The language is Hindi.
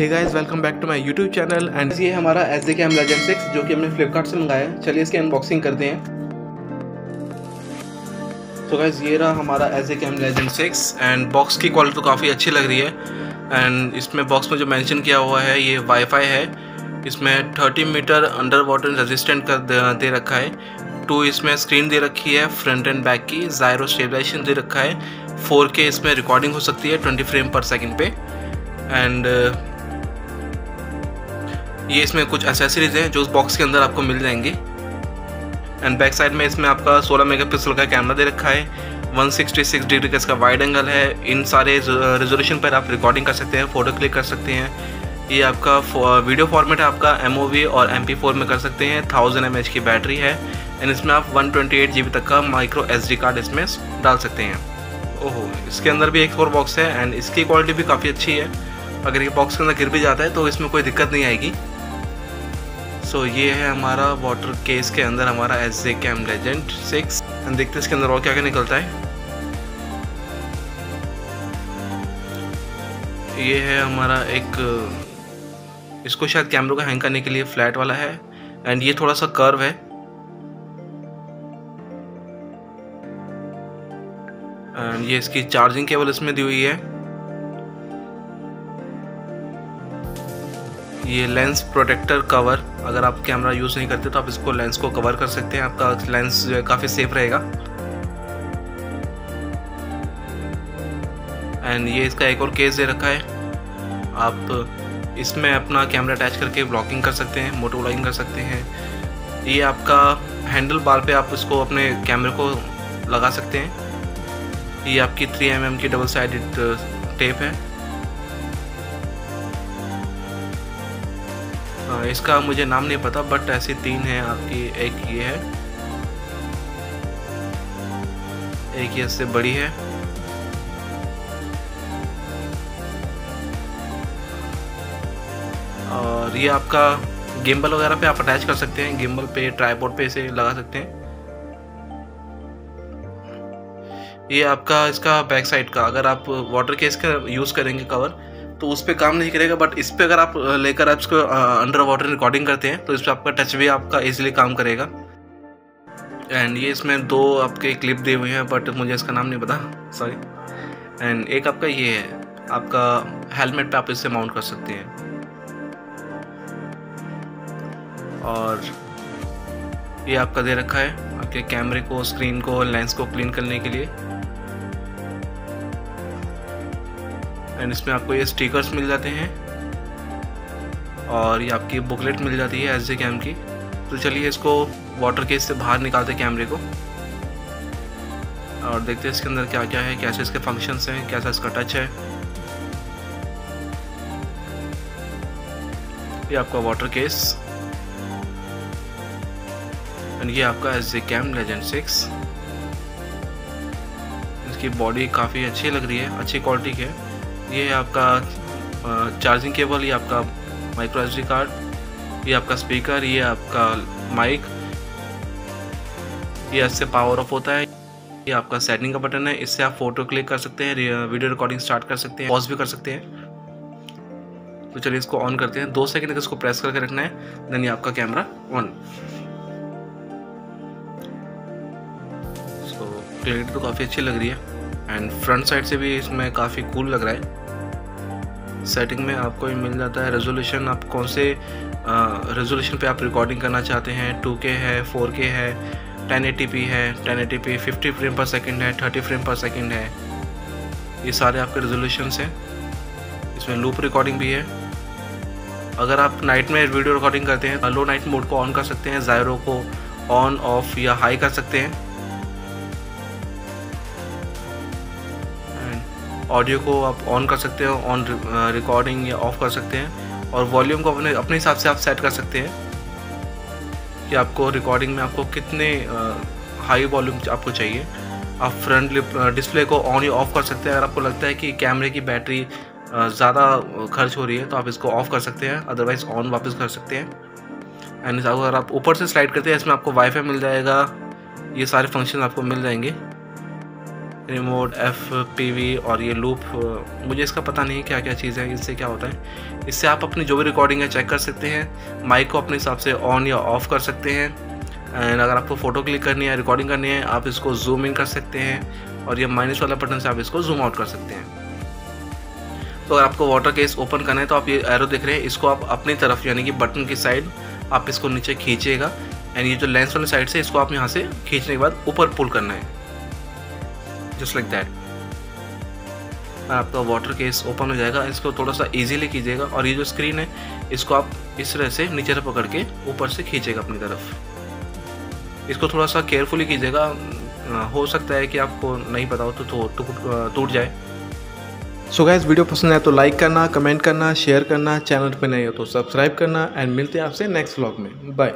Hey guys welcome back to my YouTube channel and ये हमारा S D cam legend six जो कि हमने फ्लिपकार्ट से मंगाया है। चलिए इसकी अनबॉक्सिंग करते हैं। तो गाइस ये रहा हमारा S D cam legend six and box की क्वालिटी तो काफ़ी अच्छी लग रही है। एंड इसमें बॉक्स में जो मैंशन किया हुआ है ये वाईफाई है। इसमें 30 मीटर अंडर वाटर रेजिस्टेंट कर दे, दे रखा है। टू इसमें स्क्रीन दे रखी है फ्रंट एंड बैक की। जायरो स्टेबलाइजेशन दे रखा है। 4K इसमें रिकॉर्डिंग हो सकती है 20 फ्रेम पर सेकंड पे। एंड ये इसमें कुछ एसेसरीज हैं जो उस बॉक्स के अंदर आपको मिल जाएँगी। एंड बैक साइड में इसमें आपका 16 मेगापिक्सल का कैमरा दे रखा है। 166 डिग्री का इसका वाइड एंगल है। इन सारे रेजोल्यूशन पर आप रिकॉर्डिंग कर सकते हैं फ़ोटो क्लिक कर सकते हैं। ये आपका वीडियो फॉर्मेट है, आपका एमओवी और एम में कर सकते हैं। थाउज़ेंड एम की बैटरी है। एंड इसमें आप वन ट्वेंटी तक का माइक्रो एस कार्ड इसमें डाल सकते हैं। ओहो, इसके अंदर भी एक और बॉक्स है। एंड इसकी क्वालिटी भी काफ़ी अच्छी है। अगर ये बॉक्स के अंदर गिर भी जाता है तो इसमें कोई दिक्कत नहीं आएगी। सो so, ये है हमारा वाटर केस के अंदर हमारा S J cam legend six देखते हैं इसके अंदर और क्या क्या निकलता है। ये है हमारा एक इसको शायद कैमरों का हैंग करने के लिए फ्लैट वाला है। एंड ये थोड़ा सा कर्व है। एंड ये इसकी चार्जिंग केबल इसमें दी हुई है। ये लेंस प्रोटेक्टर कवर अगर आप कैमरा यूज़ नहीं करते तो आप इसको लेंस को कवर कर सकते हैं। आपका लेंस जो है काफ़ी सेफ़ रहेगा। एंड ये इसका एक और केस दे रखा है। आप इसमें अपना कैमरा अटैच करके ब्लॉगिंग कर सकते हैं मोटो ब्लॉगिंग कर सकते हैं। ये आपका हैंडल बार पे आप इसको अपने कैमरे को लगा सकते हैं। ये आपकी 3 एम mm की डबल साइडेड टेप है। इसका मुझे नाम नहीं पता बट ऐसे तीन है आपकी, एक ये है। एक ये इससे बड़ी है। और ये आपका गिम्बल वगैरह पे आप अटैच कर सकते हैं गिम्बल पे ट्राईपोर्ड पे इसे लगा सकते हैं। ये आपका, इसका बैक साइड का, अगर आप वाटर केस का यूज़ करेंगे कवर तो उस पर काम नहीं करेगा बट इस पर अगर आप लेकर आप इसको अंडर वाटर रिकॉर्डिंग करते हैं तो इस पर आपका टच भी आपका इजीली काम करेगा। एंड ये इसमें दो आपके क्लिप दिए हुए हैं बट मुझे इसका नाम नहीं पता। सॉरी एंड एक आपका ये है, आपका हेलमेट पे आप इसे माउंट कर सकते हैं। और ये आपका दे रखा है, आपके कैमरे को स्क्रीन को लेंस को क्लीन करने के लिए। एंड इसमें आपको ये स्टिकर्स मिल जाते हैं। और ये आपकी बुकलेट मिल जाती है एस जे कैम की। तो चलिए इसको वाटर केस से बाहर निकालते कैमरे को। और देखते हैं इसके अंदर क्या क्या है, कैसे इसके फ़ंक्शंस हैं, कैसा इसका टच है। ये आपका वाटर केस एंड ये आपका S J cam legend six इसकी बॉडी काफ़ी अच्छी लग रही है, अच्छी क्वालिटी की है। ये आपका चार्जिंग केबल ये आपका माइक्रो एस कार्ड ये आपका स्पीकर ये आपका माइक ये इससे पावर ऑफ़ होता है। ये आपका सेटिंग का बटन है। इससे आप फ़ोटो क्लिक कर सकते हैं वीडियो रिकॉर्डिंग स्टार्ट कर सकते हैं पॉज भी कर सकते हैं। तो चलिए इसको ऑन करते हैं। दो सेकंड इसको प्रेस करके रखना है देन ये आपका कैमरा ऑन सो क्लियरिटी तो काफ़ी अच्छी लग रही है। एंड फ्रंट साइड से भी इसमें काफ़ी कूल लग रहा है। सेटिंग में आपको ये मिल जाता है। रेजोल्यूशन आप कौन से रेजोल्यूशन पे आप रिकॉर्डिंग करना चाहते हैं? 2K है 4K है 1080p है 1080p 50 फ्रेम पर सेकंड है 30 फ्रेम पर सेकंड है। ये सारे आपके रेजोल्यूशन हैं। इसमें लूप रिकॉर्डिंग भी है। अगर आप नाइट में वीडियो रिकॉर्डिंग करते हैं लो नाइट मोड को ऑन कर सकते हैं, ज़ायरो को ऑन ऑफ़ या हाई कर सकते हैं। ऑडियो को आप ऑन कर सकते हो ऑन रिकॉर्डिंग या ऑफ़ कर सकते हैं और वॉल्यूम को अपने अपने हिसाब से आप सेट कर सकते हैं कि आपको रिकॉर्डिंग में आपको कितने हाई वॉल्यूम आपको चाहिए। आप फ्रंट डिस्प्ले को ऑन या ऑफ़ कर सकते हैं। अगर आपको लगता है कि कैमरे की बैटरी ज़्यादा खर्च हो रही है तो आप इसको ऑफ़ कर सकते हैं। अदरवाइज़ ऑन वापस कर सकते हैं। एंड अगर आप ऊपर से स्लाइड करते हैं, इसमें आपको वाईफाई मिल जाएगा। ये सारे फ़ंक्शन आपको मिल जाएँगे। रिमोट एफ़ पी और ये लूप मुझे इसका पता नहीं क्या क्या चीज़ें है, इससे क्या होता है। इससे आप अपनी जो भी रिकॉर्डिंग है चेक कर सकते हैं माइक को अपने हिसाब से ऑन या ऑफ़ कर सकते हैं। एंड अगर आपको फ़ोटो क्लिक करनी है रिकॉर्डिंग करनी है, आप इसको जूम इन कर सकते हैं और ये माइनस वाला बटन से आप इसको जूम आउट कर सकते हैं। तो अगर आपको वाटर केस ओपन करना है तो आप ये एरो देख रहे हैं, इसको आप अपनी तरफ़, यानी कि बटन की साइड आप इसको नीचे खींचेगा एंड ये जो लेंस वाली साइड से, इसको आप यहाँ से खींचने के बाद ऊपर पुल करना है। जस्ट लाइक दैट आपका वाटर केस ओपन हो जाएगा, इसको थोड़ा सा इजीली कीजिएगा और ये जो स्क्रीन है, इसको आप इस तरह से नीचे से पकड़ के ऊपर से खींचेगा अपनी तरफ़। इसको थोड़ा सा केयरफुली कीजिएगा हो सकता है कि आपको नहीं पता हो तो टूट जाए। सो गाइस वीडियो पसंद आए तो लाइक करना कमेंट करना शेयर करना चैनल पे नहीं हो तो सब्सक्राइब करना एंड मिलते हैं आपसे नेक्स्ट व्लॉग में। बाय